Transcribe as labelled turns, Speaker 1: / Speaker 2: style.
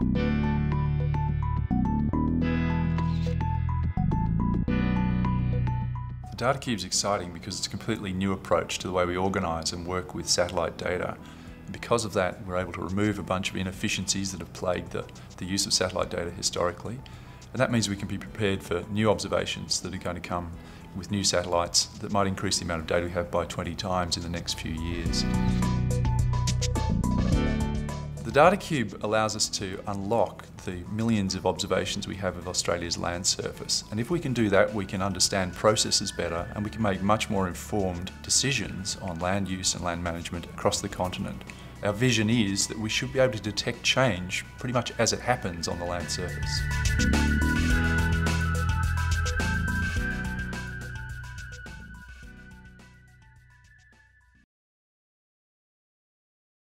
Speaker 1: The DataCube is exciting because it's a completely new approach to the way we organise and work with satellite data. And because of that, we're able to remove a bunch of inefficiencies that have plagued the, the use of satellite data historically. And that means we can be prepared for new observations that are going to come with new satellites that might increase the amount of data we have by 20 times in the next few years. The DataCube allows us to unlock the millions of observations we have of Australia's land surface. And if we can do that, we can understand processes better and we can make much more informed decisions on land use and land management across the continent. Our vision is that we should be able to detect change pretty much as it happens on the land surface.